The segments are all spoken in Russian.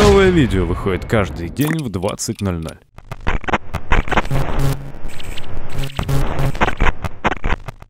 Новое видео выходит каждый день в 20.00.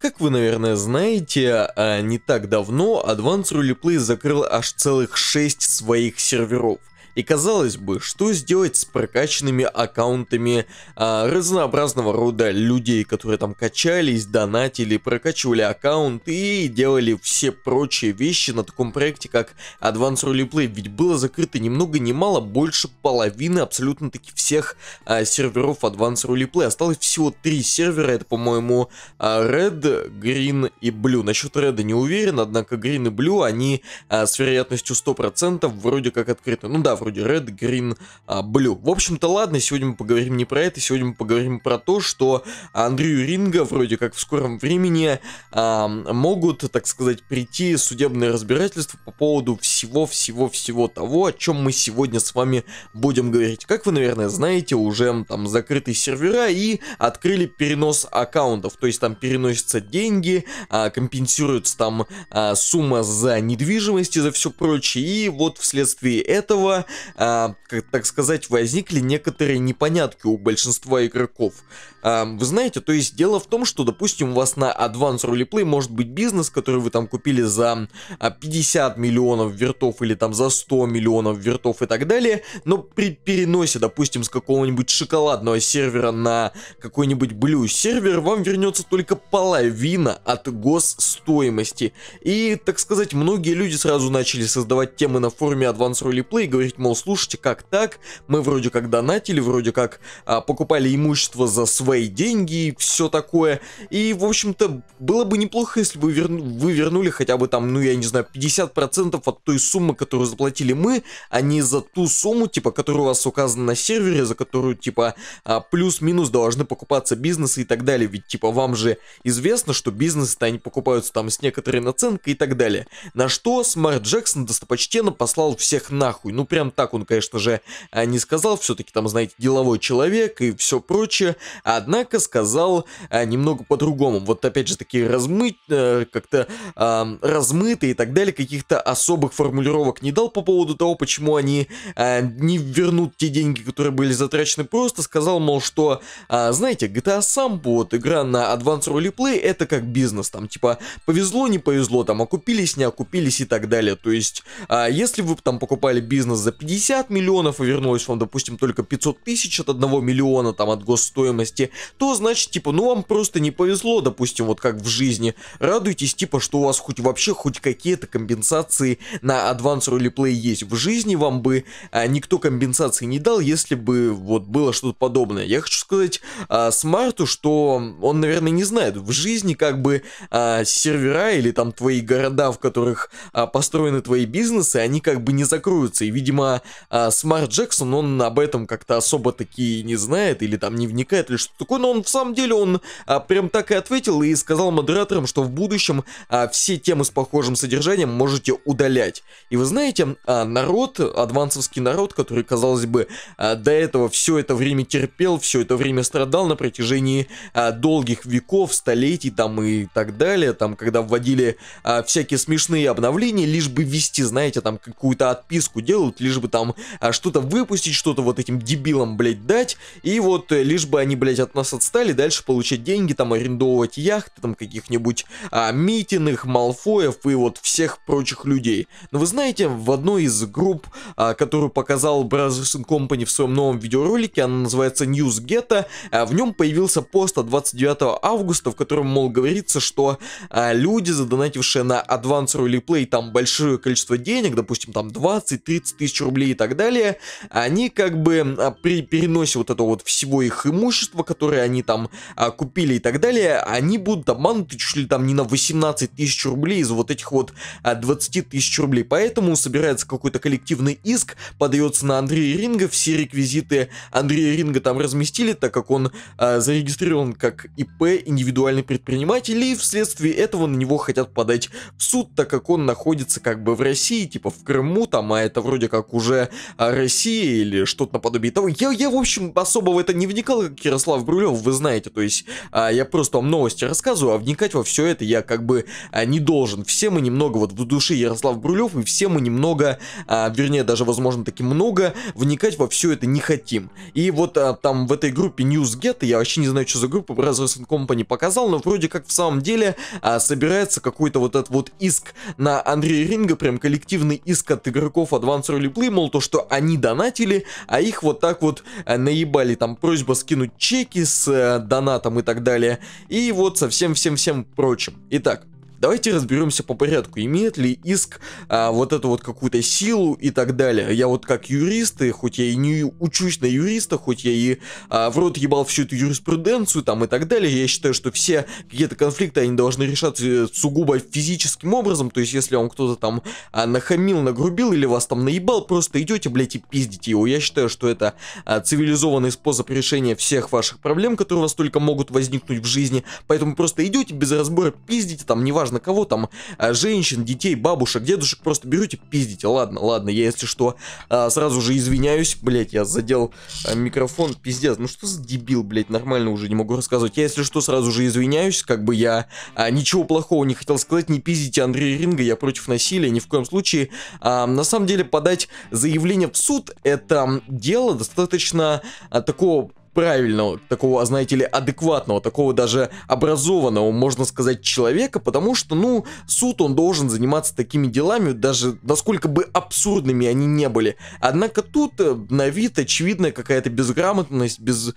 Как вы, наверное, знаете, а, не так давно Advanced Roleplay закрыл аж целых 6 своих серверов. И казалось бы, что сделать с прокачанными аккаунтами а, разнообразного рода людей, которые там качались, донатили, прокачивали аккаунты и делали все прочие вещи на таком проекте, как Advanced Roleplay. Ведь было закрыто ни много ни мало, больше половины абсолютно таки всех а, серверов Advanced Roleplay. Осталось всего три сервера, это, по-моему, а, Red, Green и Blue. Насчет Red не уверен, однако Green и Blue, они а, с вероятностью 100% вроде как открыты. Ну да, вроде Red, Green, а, Blue. В общем-то, ладно, сегодня мы поговорим не про это, сегодня мы поговорим про то, что Андрею Ринга вроде как в скором времени а, могут, так сказать, прийти судебные разбирательства по поводу всего-всего-всего того, о чем мы сегодня с вами будем говорить. Как вы, наверное, знаете, уже там закрыты сервера и открыли перенос аккаунтов, то есть там переносятся деньги, а, компенсируется там а, сумма за недвижимость и за все прочее, и вот вследствие этого а, как, так сказать, возникли некоторые непонятки у большинства игроков. А, вы знаете, то есть дело в том, что, допустим, у вас на Advanced Roleplay может быть бизнес, который вы там купили за 50 а, миллионов вертов или там за 100 миллионов вертов и так далее, но при переносе, допустим, с какого-нибудь шоколадного сервера на какой-нибудь Blue сервер вам вернется только половина от госстоимости. И, так сказать, многие люди сразу начали создавать темы на форуме Advanced Roleplay и говорить, мол, слушайте, как так? Мы вроде как донатили, вроде как а, покупали имущество за свои деньги и все такое. И, в общем-то, было бы неплохо, если бы верну, вы вернули хотя бы там, ну, я не знаю, 50% от той суммы, которую заплатили мы, а не за ту сумму, типа, которая у вас указана на сервере, за которую, типа, а, плюс-минус должны покупаться бизнесы и так далее. Ведь, типа, вам же известно, что бизнесы-то они покупаются там с некоторой наценкой и так далее. На что Смарт Джексон достопочтенно послал всех нахуй. Ну, прям так он, конечно же, а, не сказал, все-таки там, знаете, деловой человек и все прочее, однако сказал а, немного по-другому. Вот опять же такие размыть, а, как-то а, размытые и так далее, каких-то особых формулировок не дал по поводу того, почему они не вернут те деньги, которые были затрачены, просто сказал, мол, что, знаете, GTA сам, вот, игра на Advanced Roleplay, это как бизнес, там, типа, повезло, не повезло, там, окупились, не окупились и так далее, то есть, если вы там покупали бизнес за 50 50 миллионов и вернулось вам, допустим, только 500 тысяч от 1 миллиона, там, от госстоимости, то, значит, типа, ну, вам просто не повезло, допустим, вот как в жизни. Радуйтесь, типа, что у вас хоть вообще, хоть какие-то компенсации на Advanced Roleplay есть. В жизни вам бы а, никто компенсации не дал, если бы вот было что-то подобное. Я хочу сказать а, Смарту, что он, наверное, не знает. В жизни как бы а, сервера или там твои города, в которых а, построены твои бизнесы, они как бы не закроются. И, видимо, а, Смарт Джексон, он об этом как-то особо таки не знает или там не вникает или что такое, но он в самом деле, он а, прям так и ответил и сказал модераторам, что в будущем а, все темы с похожим содержанием можете удалять. И вы знаете, а, народ, адвансовский народ, который, казалось бы, а, до этого все это время терпел, все это время страдал на протяжении а, долгих веков, столетий там и так далее, там, когда вводили а, всякие смешные обновления, лишь бы ввести, знаете, там какую-то отписку делают, лишь бы там а, что-то выпустить, что-то вот этим дебилам, блядь, дать, и вот э, лишь бы они, блядь, от нас отстали, дальше получать деньги, там, арендовывать яхты, там, каких-нибудь а, Митиных, Малфоев и вот всех прочих людей. Но вы знаете, в одной из групп, а, которую показал Brothers Company в своем новом видеоролике, она называется News Ghetto, а, в нем появился пост от 29 августа, в котором, мол, говорится, что а, люди, задонатившие на Advanced Roleplay там большое количество денег, допустим, там 20-30 тысяч рублей, рублей и так далее, они как бы а, при переносе вот этого вот всего их имущества, которое они там а, купили и так далее, они будут обмануты чуть ли там не на 18 тысяч рублей из вот этих вот а, 20 тысяч рублей. Поэтому собирается какой-то коллективный иск, подается на Андрея Ринга, все реквизиты Андрея Ринга там разместили, так как он а, зарегистрирован как ИП, индивидуальный предприниматель, и вследствие этого на него хотят подать в суд, так как он находится как бы в России, типа в Крыму, там, а это вроде как уже а, Россия или что-то наподобие того. Я, я, в общем, особо в это не вникал, как Ярослав Брулев, вы знаете, то есть а, я просто вам новости рассказываю, а вникать во все это я как бы а, не должен. Все мы немного, вот в душе Ярослав Брулев, и все мы немного, а, вернее, даже, возможно, таки много, вникать во все это не хотим. И вот а, там в этой группе NewsGet, я вообще не знаю, что за группа, Brothers Company показал, но вроде как в самом деле а, собирается какой-то вот этот вот иск на Андрея Ринга, прям коллективный иск от игроков Advanced Roleplay, мол, то, что они донатили, а их вот так вот а, наебали, там просьба скинуть чеки с а, донатом и так далее, и вот со всем-всем-всем прочим. Итак, Давайте разберемся по порядку, имеет ли иск а, вот эту вот какую-то силу и так далее. Я вот как юрист, и хоть я и не учусь на юриста, хоть я и а, в рот ебал всю эту юриспруденцию там и так далее, я считаю, что все какие-то конфликты, они должны решаться сугубо физическим образом, то есть если вам кто-то там а, нахамил, нагрубил или вас там наебал, просто идете, блядь, и пиздите его. Я считаю, что это а, цивилизованный способ решения всех ваших проблем, которые у вас только могут возникнуть в жизни, поэтому просто идете без разбора, пиздите, там, неважно, неважно кого там, а, женщин, детей, бабушек, дедушек, просто берете, пиздите. Ладно, ладно, я если что, а, сразу же извиняюсь, блять, я задел а, микрофон, пиздец, ну что за дебил, блять, нормально уже не могу рассказывать. Я если что, сразу же извиняюсь, как бы я ничего плохого не хотел сказать, не пиздите Андрея Ринга, я против насилия, ни в коем случае. на самом деле подать заявление в суд, это дело достаточно такого правильного, такого, знаете ли, адекватного, такого даже образованного, можно сказать, человека, потому что, ну, суд, он должен заниматься такими делами, даже насколько бы абсурдными они не были. Однако тут э, на вид очевидная какая-то безграмотность, без, э,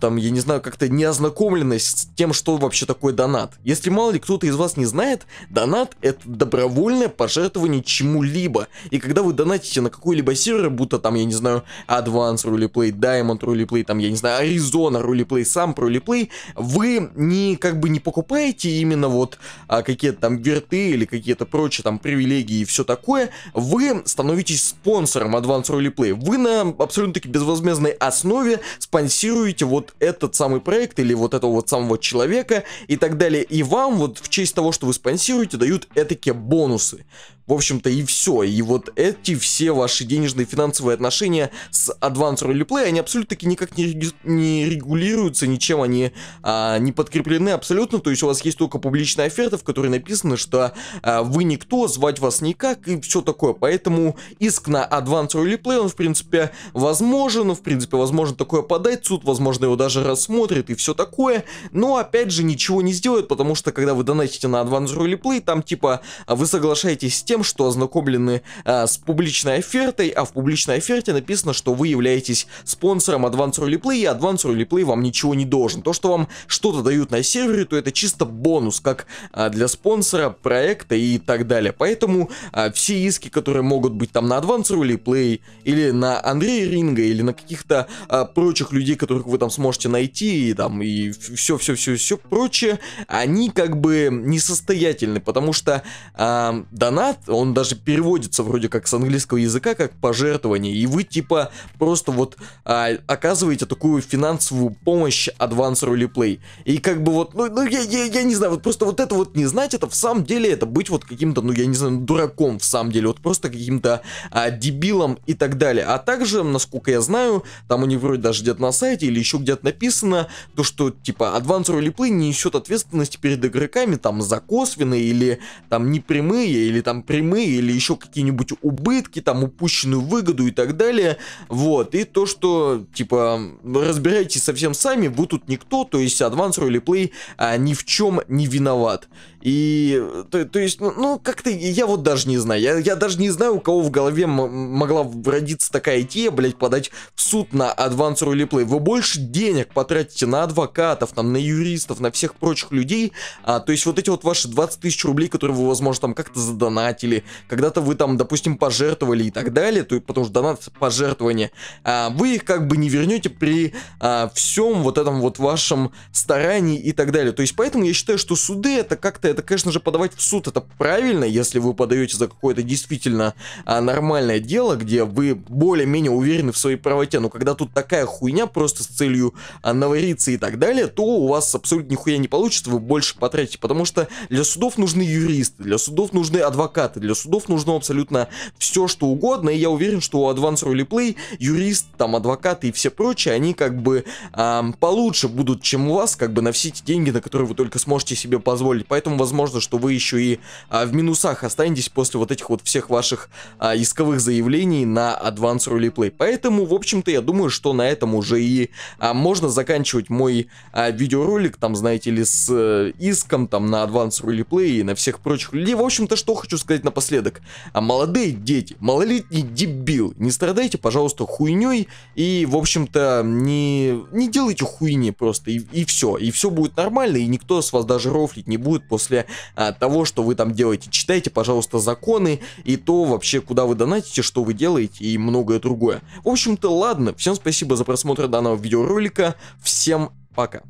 там, я не знаю, как-то неознакомленность с тем, что вообще такое донат. Если мало ли кто-то из вас не знает, донат это добровольное пожертвование чему-либо. И когда вы донатите на какой-либо сервер, будто там, я не знаю, Advance Roleplay, Diamond Roleplay, там, я я не знаю, Arizona ролеплей, сам ролеплей, вы не как бы не покупаете именно вот а, какие-то там верты или какие-то прочие там привилегии и все такое, вы становитесь спонсором Advanced Roleplay. Вы на абсолютно-таки безвозмездной основе спонсируете вот этот самый проект или вот этого вот самого человека и так далее. И вам вот в честь того, что вы спонсируете, дают этакие бонусы. В общем-то и все. И вот эти все ваши денежные финансовые отношения с Advanced Roleplay, они абсолютно-таки никак не не регулируются, ничем они а, не подкреплены абсолютно, то есть у вас есть только публичная оферта, в которой написано, что а, вы никто, звать вас никак и все такое, поэтому иск на Advanced Roleplay, он в принципе возможен, в принципе возможно такое подать, суд возможно его даже рассмотрит и все такое, но опять же ничего не сделает, потому что когда вы донатите на Advanced Roleplay, там типа вы соглашаетесь с тем, что ознакомлены а, с публичной офертой, а в публичной оферте написано, что вы являетесь спонсором Advanced Roleplay, и Advanced Roleplay вам ничего не должен. То, что вам что-то дают на сервере, то это чисто бонус, как а, для спонсора проекта и так далее. Поэтому а, все иски, которые могут быть там на Advanced Roleplay, или на Андрея Ринга, или на каких-то а, прочих людей, которых вы там сможете найти, и там, и все-все-все-все прочее, они как бы несостоятельны, потому что а, донат, он даже переводится вроде как с английского языка, как пожертвование, и вы типа просто вот а, оказываете такую финансовую помощь Advance Roleplay. И как бы вот, ну, ну я, я, я не знаю, вот просто вот это вот не знать, это в самом деле, это быть вот каким-то, ну я не знаю, дураком в самом деле, вот просто каким-то а, дебилом и так далее. А также, насколько я знаю, там у них вроде даже где-то на сайте или еще где-то написано, то что типа Advance Roleplay не несет ответственности перед игроками там за косвенные или там непрямые, или там прямые, или еще какие-нибудь убытки, там упущенную выгоду и так далее. Вот, и то, что типа разбирайтесь совсем сами, вы тут никто, то есть Advanced Roleplay а, ни в чем не виноват. И, то, то есть, ну, ну как-то, я вот даже не знаю, я, я даже не знаю, у кого в голове могла родиться такая идея, блять, подать в суд на Advanced Roleplay. Вы больше денег потратите на адвокатов, там, на юристов, на всех прочих людей, а, то есть вот эти вот ваши 20 тысяч рублей, которые вы, возможно, там как-то задонатили, когда-то вы там, допустим, пожертвовали и так далее, то, потому что донат пожертвования, а, вы их как бы не вернете при а, всем вот этом вот вашем старании и так далее. То есть поэтому я считаю, что суды это как-то проекта, это, конечно же, подавать в суд. Это правильно, если вы подаете за какое-то действительно а, нормальное дело, где вы более-менее уверены в своей правоте. Но когда тут такая хуйня просто с целью а, навариться и так далее, то у вас абсолютно нихуя не получится, вы больше потратите. Потому что для судов нужны юристы, для судов нужны адвокаты, для судов нужно абсолютно все, что угодно. И я уверен, что у Advance Roleplay юрист, там, адвокаты и все прочее, они как бы а, получше будут, чем у вас, как бы на все эти деньги, на которые вы только сможете себе позволить. Поэтому возможно, что вы еще и а, в минусах останетесь после вот этих вот всех ваших а, исковых заявлений на Advance Roleplay. Поэтому, в общем-то, я думаю, что на этом уже и а, можно заканчивать мой а, видеоролик, там, знаете ли, с э, иском, там, на Advance Roleplay и на всех прочих людей. В общем-то, что хочу сказать напоследок. А, молодые дети, малолетний дебил, не страдайте, пожалуйста, хуйней и, в общем-то, не, не делайте хуйни просто, и, и все. И все будет нормально, и никто с вас даже рофлить не будет после а, того, что вы там делаете. Читайте, пожалуйста, законы и то вообще, куда вы донатите, что вы делаете и многое другое. В общем-то, ладно, всем спасибо за просмотр данного видеоролика, всем пока.